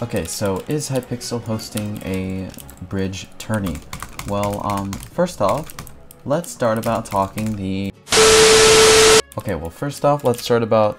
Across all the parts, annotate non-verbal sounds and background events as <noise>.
Okay, so is Hypixel hosting a bridge tourney? Well, um, first off, let's start about talking the... Okay, well, first off, let's start about...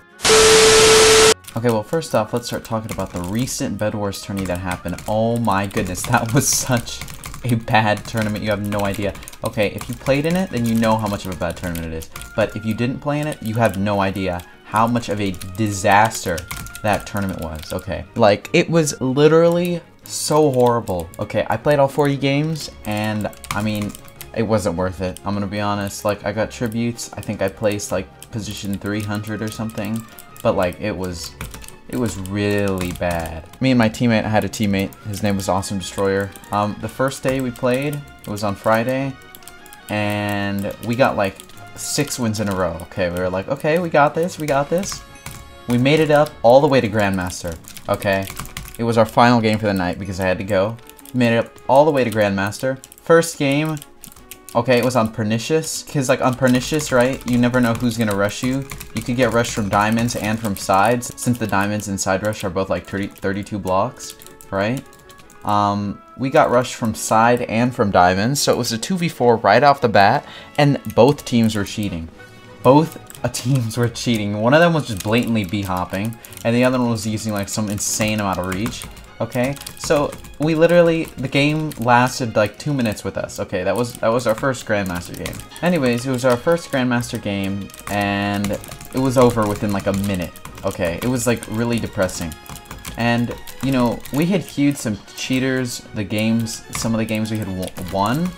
Okay, well, first off, let's start talking about the recent Bed Wars tourney that happened. Oh my goodness, <laughs> that was such a bad tournament. You have no idea. Okay, if you played in it, then you know how much of a bad tournament it is. But if you didn't play in it, you have no idea how much of a disaster that tournament was, okay? Like, it was literally so horrible. Okay, I played all 40 games, and I mean, it wasn't worth it. I'm gonna be honest. Like, I got tributes. I think I placed, like, position 300 or something. But, like, it was... It was really bad. Me and my teammate, I had a teammate. His name was Awesome Destroyer. Um, the first day we played, it was on Friday, and we got like six wins in a row. Okay, we were like, okay, we got this, we got this. We made it up all the way to Grandmaster, okay? It was our final game for the night because I had to go. Made it up all the way to Grandmaster. First game, okay, it was on Pernicious. Because, like, on Pernicious, right, you never know who's going to rush you. You could get rushed from diamonds and from sides, since the diamonds and side rush are both, like, 30, 32 blocks, right? Um, we got rushed from side and from diamonds, so it was a 2v4 right off the bat, and both teams were cheating. Both teams were cheating. One of them was just blatantly b-hopping, and the other one was using like some insane amount of reach. Okay, so we literally the game lasted like two minutes with us. Okay, that was that was our first Grandmaster game. Anyways, it was our first Grandmaster game, and it was over within like a minute. Okay, it was like really depressing. And, you know, we had queued some cheaters, the games, some of the games we had won,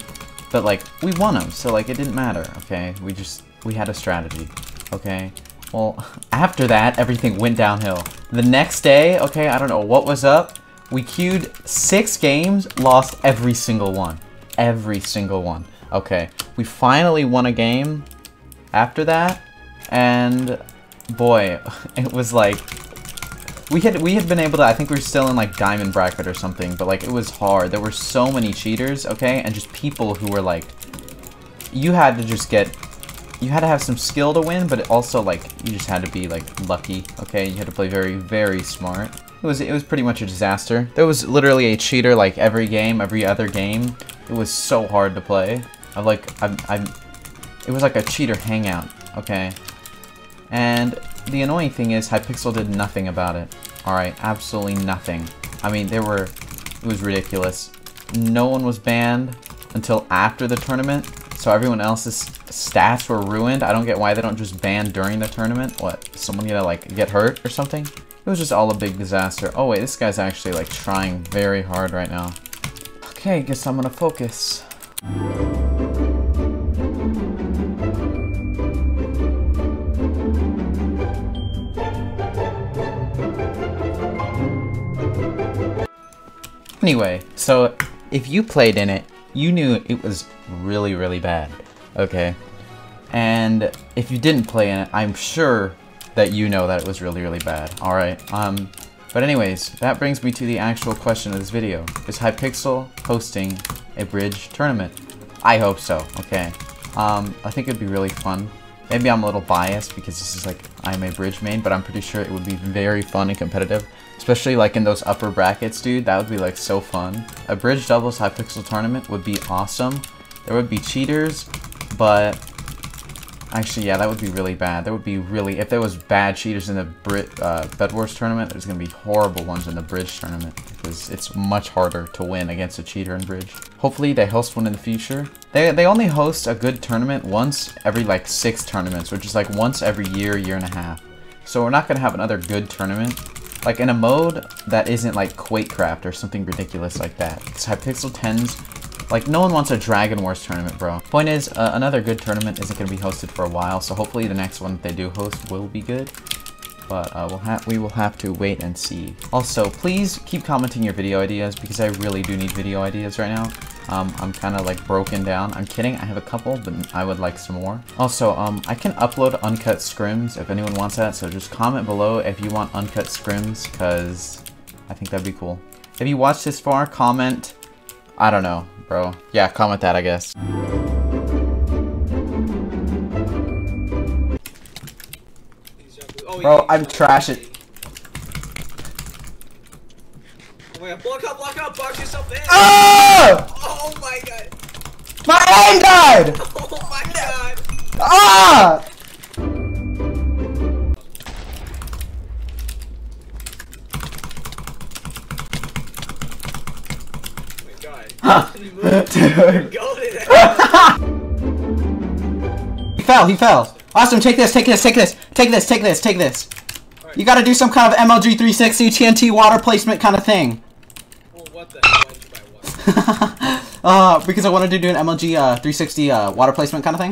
but, like, we won them, so, like, it didn't matter, okay? We just, we had a strategy, okay? Well, <laughs> after that, everything went downhill. The next day, okay, I don't know what was up, we queued six games, lost every single one. Every single one. Okay, we finally won a game after that, and boy, <laughs> it was like we had we had been able to, I think we were still in like diamond bracket or something, but like it was hard. There were so many cheaters, okay? And just people who were like, you had to just get, you had to have some skill to win, but also like, you just had to be like lucky, okay? You had to play very, very smart. It was, it was pretty much a disaster. There was literally a cheater like every game, every other game. It was so hard to play. I like, I'm, I'm, it was like a cheater hangout, okay? And the annoying thing is Hypixel did nothing about it. Alright, absolutely nothing. I mean, there were... It was ridiculous. No one was banned until after the tournament, so everyone else's stats were ruined. I don't get why they don't just ban during the tournament. What, someone gonna, like, get hurt or something? It was just all a big disaster. Oh wait, this guy's actually, like, trying very hard right now. Okay, guess I'm gonna focus. Anyway, so if you played in it, you knew it was really, really bad, okay? And if you didn't play in it, I'm sure that you know that it was really, really bad, alright? Um, but anyways, that brings me to the actual question of this video. Is Hypixel hosting a bridge tournament? I hope so, okay? Um, I think it'd be really fun. Maybe I'm a little biased because this is like, I'm a bridge main, but I'm pretty sure it would be very fun and competitive. Especially like in those upper brackets, dude. That would be like so fun. A bridge doubles Hypixel tournament would be awesome. There would be cheaters, but actually, yeah, that would be really bad. There would be really, if there was bad cheaters in the Brit uh, Bed Wars tournament, there's gonna be horrible ones in the bridge tournament because it's much harder to win against a cheater in bridge. Hopefully, they host one in the future. They they only host a good tournament once every like six tournaments, which is like once every year, year and a half. So we're not gonna have another good tournament like in a mode that isn't like Quakecraft or something ridiculous like that. Because Hypixel tends, like no one wants a Dragon Wars tournament, bro. Point is, uh, another good tournament isn't going to be hosted for a while, so hopefully the next one they do host will be good. But uh, we'll we will have to wait and see. Also, please keep commenting your video ideas because I really do need video ideas right now. Um, I'm kind of like broken down. I'm kidding, I have a couple, but I would like some more. Also, um, I can upload uncut scrims if anyone wants that, so just comment below if you want uncut scrims, because I think that'd be cool. If you watched this far, comment, I don't know, bro. Yeah, comment that, I guess. Bro, I'm trash at Oh my god, block up, block up, box yourself in! Ah! Oh my god! My aim died! <laughs> Oh my god! Ah! He fell, he fell. Awesome, take this, take this, take this, take this, take this, take this. You gotta do some kind of MLG 360 TNT water placement kind of thing. well, what the hell? Uh, because I wanted to do an MLG uh, 360 uh, water placement kind of thing.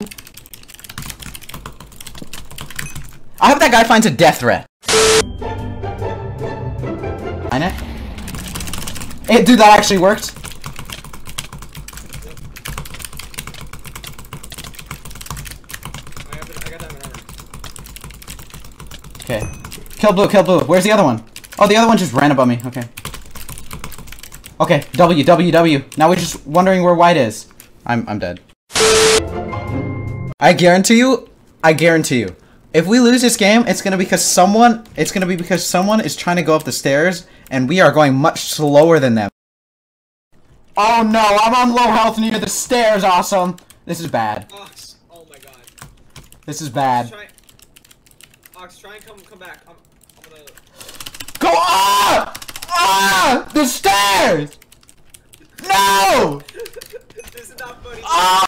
I hope that guy finds a death threat. Find it? It, dude, that actually worked. I got, the- I got that one. Okay. Kill blue, kill blue. Where's the other one? Oh, the other one just ran above me. Okay. Okay, W, W, W. Now we're just wondering where white is. I'm, I'm dead. I guarantee you, I guarantee you, if we lose this game, it's gonna be because someone, it's gonna be because someone is trying to go up the stairs, and we are going much slower than them. Oh no, I'm on low health near the stairs, awesome. This is bad. Ox, oh my god. This is bad. Ox, try and come, come back. I'm, I'm gonna. Go ah! Ah! The stairs! No! <laughs> this is not funny. Ah!